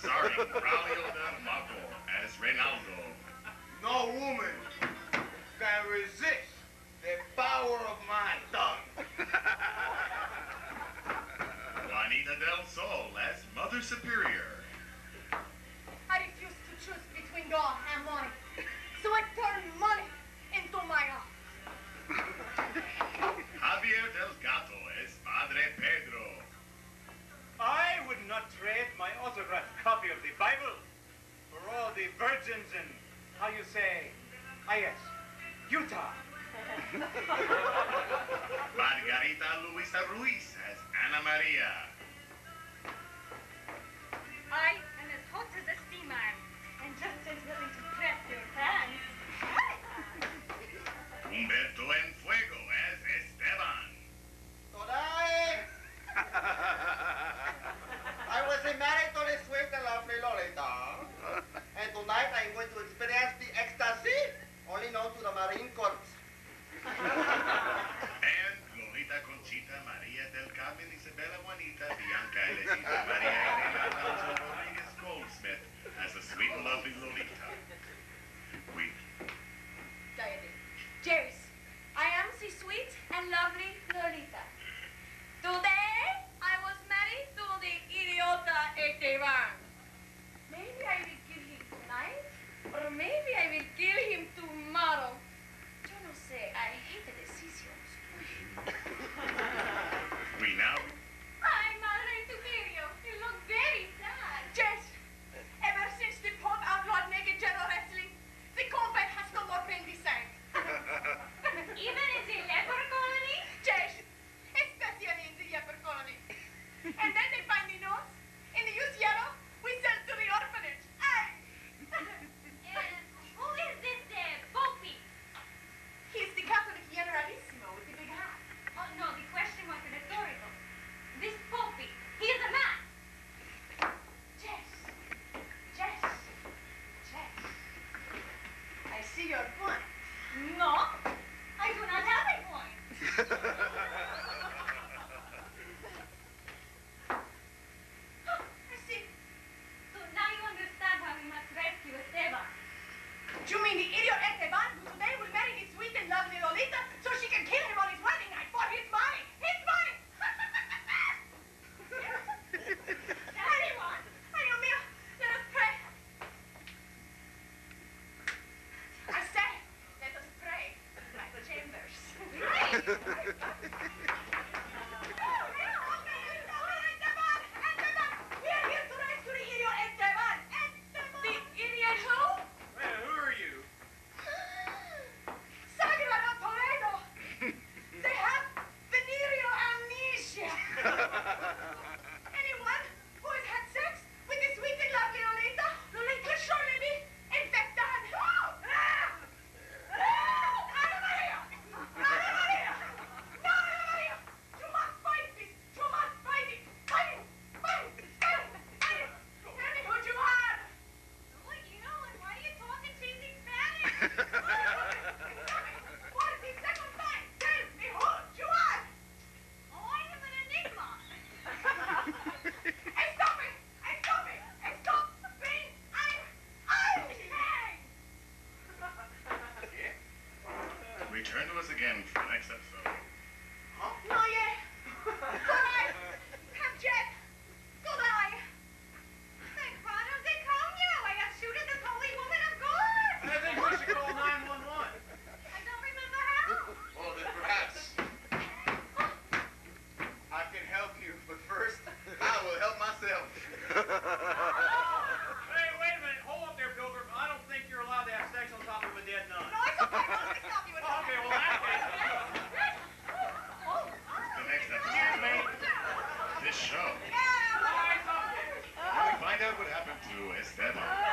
starring Braulio Del as Reynaldo. No woman can resist the power of my tongue. Juanita Del Sol as Mother Superior. I refuse to choose between God and money. So I copy of the Bible for all the virgins in, how you say, ah yes, Utah. Margarita Luisa Ruiz as Anna Maria. Goldsmith as a sweet and lovely Lolita. I am the sweet and lovely Lolita. Today, I was married to the idiota Esteban. return to us again for the next episode. Huh? Not yet. Good night. Have Jack. show. Find out what happened to Esteban.